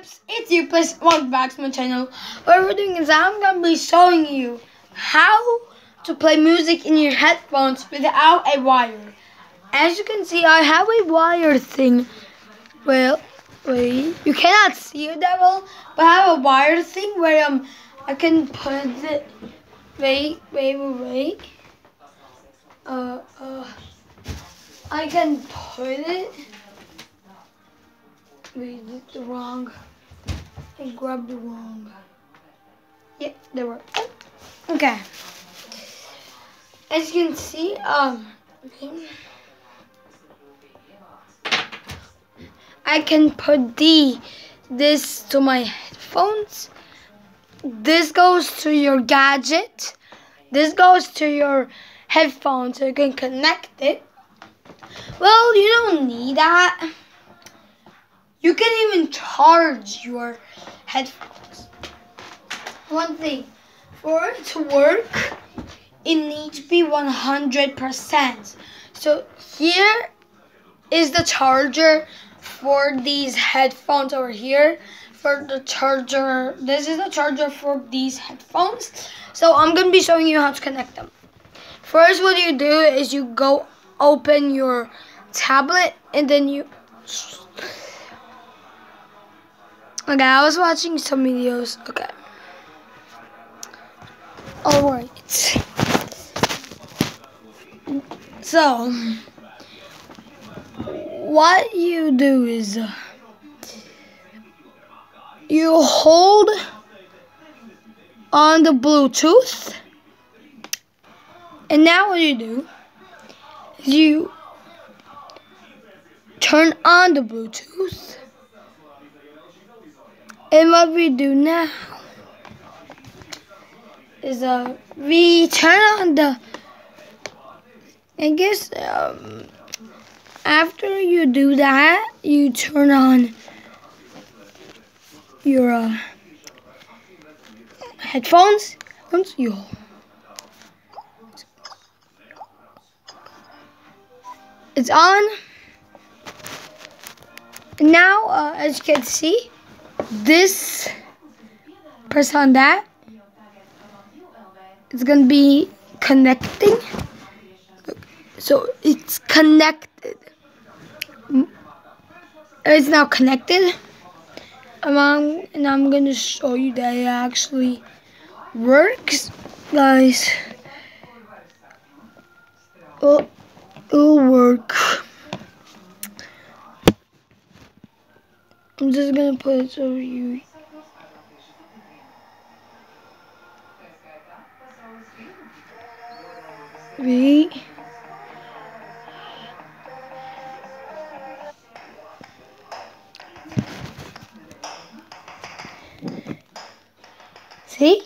peeps, it's JutPlays welcome back to my channel. What we're doing is I'm gonna be showing you how to play music in your headphones without a wire. As you can see, I have a wire thing. Well, wait, you cannot see it that well, but I have a wire thing where um I can put it. Wait, wait, wait, wait. Uh, uh, I can put it. Did the wrong. I grabbed the wrong. Yep, they were. Okay. As you can see, um, I can put the this to my headphones. This goes to your gadget. This goes to your headphones, so you can connect it. Well, you don't need that. You can even charge your headphones. One thing, for it to work, it needs to be 100%. So here is the charger for these headphones over here. For the charger, this is the charger for these headphones. So I'm to be showing you how to connect them. First, what you do is you go open your tablet and then you Okay, I was watching some videos. Okay. Alright. So, what you do is you hold on the Bluetooth, and now what you do is you turn on the Bluetooth. And what we do now is uh, we turn on the, I guess um, after you do that, you turn on your uh, headphones. Once you it's on. Now, uh, as you can see, this press on that it's gonna be connecting. So it's connected. It's now connected. Um, and I'm gonna show you that it actually works guys. It'll, it'll work I'm just gonna put it so you. Wait. See?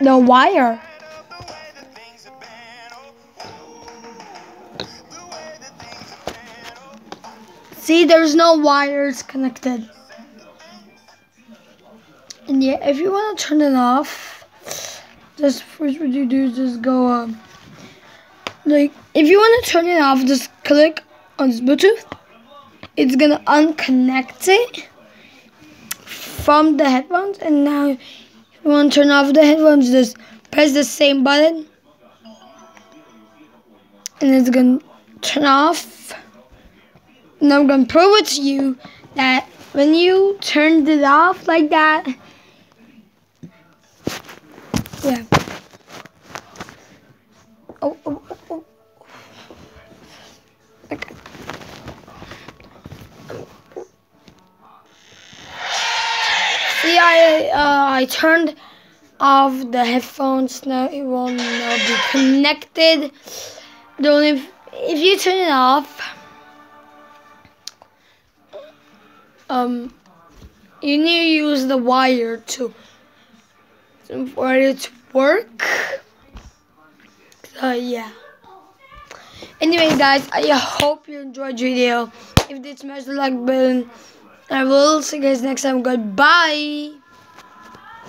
The wire. See, there's no wires connected. And yeah, if you want to turn it off, just first what you do is just go, um, like, if you want to turn it off, just click on this Bluetooth. It's going to unconnect it from the headphones. And now, if you want to turn off the headphones, just press the same button. And it's going to turn off and I'm going to prove it to you that when you turned it off like that, yeah. Oh, oh, oh, oh. Okay. See, I, uh, I turned off the headphones. Now it will not be connected. Don't if, if you turn it off, um, you need to use the wire to for it to work. So yeah. Anyway, guys, I hope you enjoyed the video. If did, smash the like button. I will see you guys next time. Goodbye.